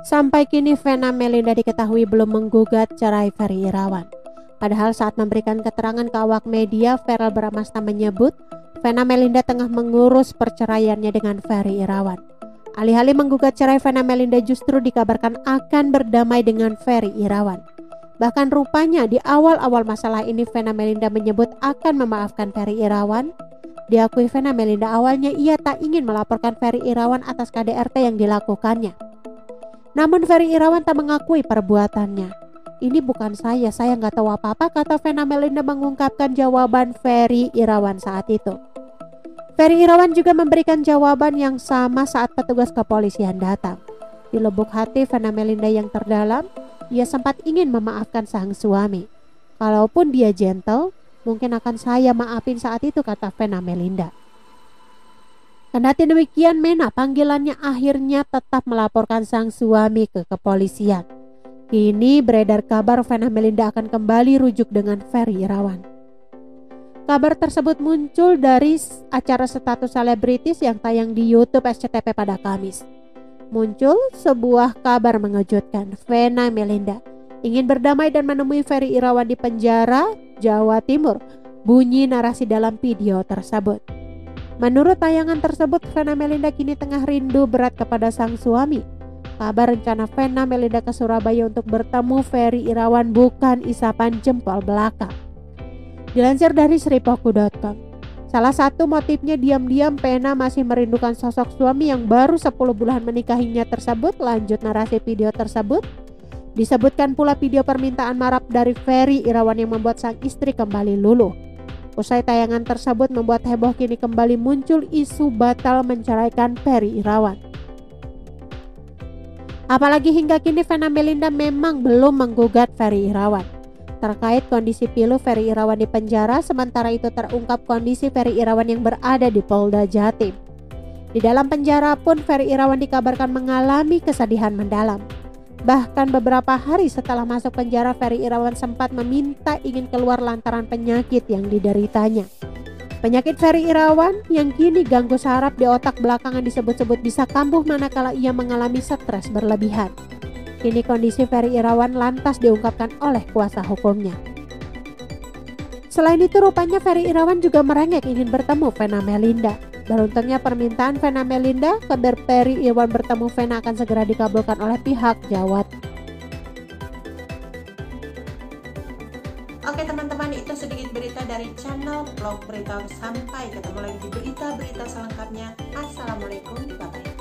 Sampai kini Vena Melinda diketahui belum menggugat cerai Ferry Irawan. Padahal saat memberikan keterangan ke awak media, Feral Bramasta menyebut Vena Melinda tengah mengurus perceraiannya dengan Ferry Irawan. Alih-alih menggugat cerai Vena Melinda justru dikabarkan akan berdamai dengan Ferry Irawan. Bahkan rupanya di awal-awal masalah ini Vena Melinda menyebut akan memaafkan Ferry Irawan. Diakui Vena Melinda awalnya ia tak ingin melaporkan Ferry Irawan atas KDRT yang dilakukannya. Namun Ferry Irawan tak mengakui perbuatannya. Ini bukan saya, saya nggak tahu apa-apa, kata Vena Melinda mengungkapkan jawaban Ferry Irawan saat itu. Ferry Irawan juga memberikan jawaban yang sama saat petugas kepolisian datang. Di lubuk hati Vena Melinda yang terdalam, ia sempat ingin memaafkan sang suami. Kalaupun dia gentle, mungkin akan saya maafin saat itu, kata Vena Melinda. Kendati demikian, Mena panggilannya akhirnya tetap melaporkan sang suami ke kepolisian. Kini beredar kabar Vena Melinda akan kembali rujuk dengan Ferry Irawan. Kabar tersebut muncul dari acara status selebritis yang tayang di YouTube SCTP pada Kamis. Muncul sebuah kabar mengejutkan. Vena Melinda ingin berdamai dan menemui Ferry Irawan di penjara Jawa Timur. Bunyi narasi dalam video tersebut. Menurut tayangan tersebut, Vena Melinda kini tengah rindu berat kepada sang suami Kabar rencana Vena Melinda ke Surabaya untuk bertemu Ferry Irawan bukan isapan jempol belaka. Dilansir dari sripoku.com, salah satu motifnya diam-diam Vena masih merindukan sosok suami yang baru 10 bulan menikahinya tersebut. Lanjut narasi video tersebut. Disebutkan pula video permintaan marap dari Ferry Irawan yang membuat sang istri kembali luluh. Usai tayangan tersebut membuat heboh kini kembali muncul isu batal menceraikan Ferry Irawan. Apalagi hingga kini Vena Melinda memang belum menggugat Ferry Irawan. Terkait kondisi pilu Ferry Irawan di penjara, sementara itu terungkap kondisi Ferry Irawan yang berada di Polda Jatim. Di dalam penjara pun Ferry Irawan dikabarkan mengalami kesedihan mendalam. Bahkan beberapa hari setelah masuk penjara, Ferry Irawan sempat meminta ingin keluar lantaran penyakit yang dideritanya. Penyakit Ferry Irawan yang kini ganggu saraf di otak belakangan disebut-sebut bisa kambuh manakala ia mengalami stres berlebihan. Kini kondisi Ferry Irawan lantas diungkapkan oleh kuasa hukumnya. Selain itu rupanya Ferry Irawan juga merengek ingin bertemu Vena Melinda. Beruntungnya permintaan Vena Melinda, kabar Ferry Irawan bertemu Vena akan segera dikabulkan oleh pihak Jawa Oke teman-teman itu sedikit berita dari channel blog berita. Sampai ketemu lagi di berita-berita selengkapnya. Assalamualaikum bye bye